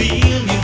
feel you.